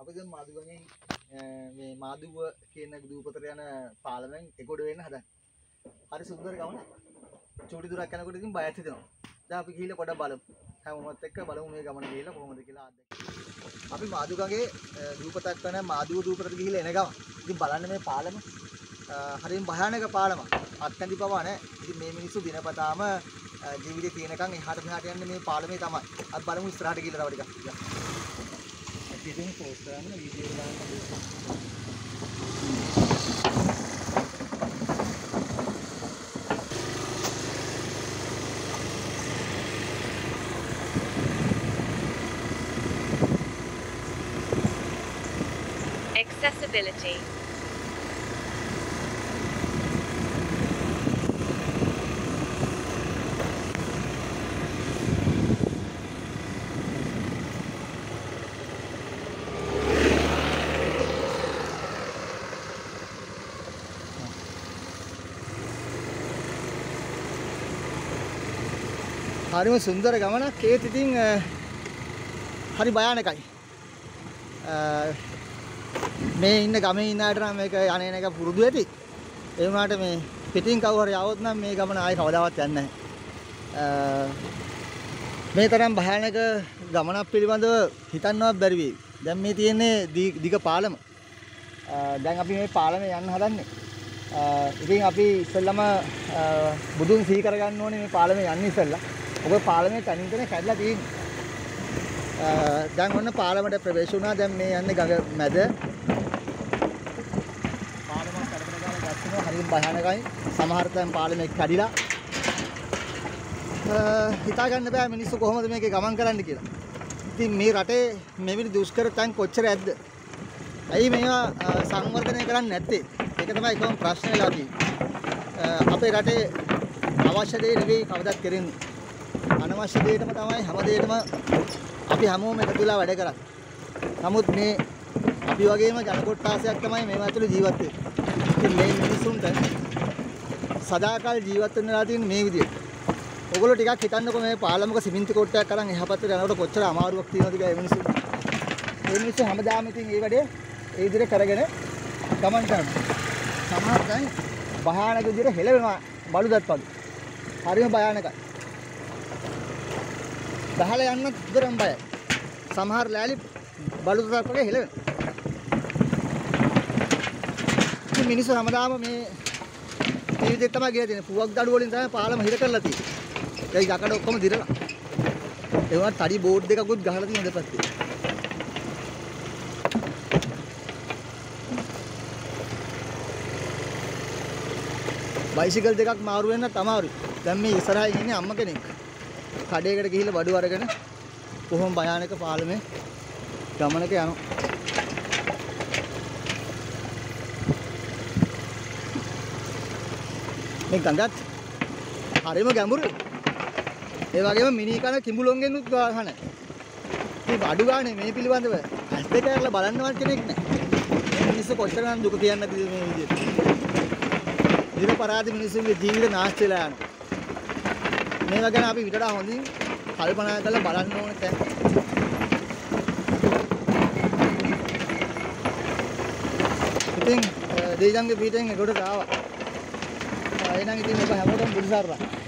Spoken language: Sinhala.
අපි දැන් මාදුගඟෙන් මේ මාදුව කියන දූපතට යන පාලමෙන් එගොඩ වෙන්න හදන්නේ. හරි සුන්දර ගමන. චූටි දුරක් යනකොට ඉතින් බයත් හිතෙනවා. දැන් අපි ගිහිල්ලා පොඩක් බලමු. හැමෝමත් එක්ක බලමු මේ ගමන ගිහිල්ලා කොහොමද කියලා අත්දැකීම. අපි මාදුගඟේ දූපතක් කරන මාදුව දූපතට ගිහිල්ලා එන ගමන්. ඉතින් බලන්න මේ පාලම හරිම භයානක පාලමක්. අත්කඳි පවා නැහැ. ඉතින් මේ මිනිස්සු දිනපතාම ජීවිතේ තියෙනකන් එහාට මෙහාට යන්නේ මේ පාලමේ තමයි. අපි බලමු ඉස්සරහට ගිහිල්ලා තව ටිකක්. අපි ඉතින් පෝස්ට් කරන්න වීඩියෝ දාන්න Accessibility. හරිම සුන්දර ගමනක් ඒත් ඉතින් අ, හරි භයානකයි. අ, මේ ඉන්න ගමේ ඉන්න අයට නම් මේක යන්නේ නැක පුරුදු ඇති. ඒ වුණාට මේ පිටින් කවුරු හරි આવොත් නම් මේ ගමන ආයේ කවදාවත් යන්නේ නැහැ. අ, මේ තරම් භයානක ගමනක් පිළිබඳව හිතන්නවත් බැරි වෙයි. දැන් මේ තියෙන්නේ දි- දිග පාලම. අ, දැන් අපි මේ පාලමේ යන්න හදන්නේ. අ, ඉතින් අපි ඉස්සෙල්ලම අ, බුදුන් සිහි කරගන්න ඕනේ මේ පාලමේ යන්න ඉස්සෙල්ලා. ඔබ පාලමේ තනින් තන කැඩලා තියෙන්නේ. අ, දැන් ඔන්න පාලමට ප්‍රවේශ වුණා. දැන් මේ යන්නේ ගඟ මැද. පාලමක් කඩගෙන ගාලා දැක්කම හරිම භයානකයි. සමහර තැන් පාලමේ කැඩිලා. අ, හිතා ගන්න බෑ මිනිස්සු කොහොමද මේකේ ගමන් කරන්න කියලා. ඉතින් මේ රටේ මෙවැනි දුෂ්කර තැන් කොච්චර ඇද්ද? ඇයි මේවා අ, සංවර්ධනය කරන්නේ නැත්තේ? ඒක තමයි එකම ප්‍රශ්නේ වෙලා තියෙන්නේ. අ, අපේ රටේ අවශ්‍ය දේ නෙවෙයි කවදත් කරන්නේ. අනවශ්‍ය දෙයටම තමයි හැම දෙයකම අපි හැමෝම එකතු වෙලා වැඩ කරන්නේ. නමුත් මේ අපි වගේම ජන කොට්ටාසයක් තමයි මේව ඇතුළේ ජීවත් වෙන්නේ. ඉතින් මේ මිනිසුන්ට සදාකාල ජීවත් වෙන්න වෙලා තියෙන්නේ මේ විදිහට. ඔයගොල්ලෝ ටිකක් හිතන්නකෝ මේ පාලමක සිමෙන්ති කොට්ටයක් අරන් එහා පැත්තට යනකොට කොච්චර අමාරුවක් තියෙනවද කියලා මේ මිනිස්සු. මේ මිනිස්සු හැමදාම ඉතින් මේ වැඩේ ඒ විදිහට කරගෙන ගමන් කරනවා. සමහර දැන් භයානක විදිහට හෙලවෙනවා බලුදත් වගේ. හරිම භයානකයි. බහලා යන්නත් උදරම් බයයි. සමහර ලෑලි බලුදත් වගේ හෙලවෙනවා. ඉතින් මිනිස්සු හැමදාම මේ මේ විදිහට තමයි ගියලා තියෙන්නේ. පුවක් දඩු වලින් තමයි පාලම හිර කරලා තියෙන්නේ. ඒ යකඩ ඔක්කොම දිරලා. ඒ වුණත් තඩි බෝඩ් දෙකකුත් ගහලා තියෙන දෙපැත්තේ. බයිසිකල් දෙකක් මාරු වෙන්නත් අමාරුයි. දැන් මේ ඉස්සරහින් ඉන්නේ අම්ම කෙනෙක්. කඩේකට ගිහිල්ලා බඩු අරගෙන කොහොම භයානක පාලමේ ගමනක යනවා. මේ ගඟත් හරිම ගැඹුරුයි. ඒ වගේම මිනි කන කිඹුලොන්ගෙන් උත් ගහන. මේ අඩු ගානේ මේ පිළිබඳව ඇස් දෙක අරලා බලන්නවත් කෙනෙක් නැහැ. මේ මිනිස්සු කොච්චරනම් දුක කියන්නේ නැතිද මේ විදිහට. නිරපරාධ මිනිස්සුන්ගේ ජීවිත නාස්ති වෙලා යනවා. මේවා ගැන අපි විතර හොඳින් කල්පනා කරලා බලන්න ඕනේ දැන්. ඉතින් දේජන්ගේ පිටෙන් ඒකට ආවා. එහෙනම් ඉතින් ඔබ හැමෝටම බුදුසරණයි.